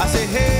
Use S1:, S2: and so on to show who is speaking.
S1: I say, hey.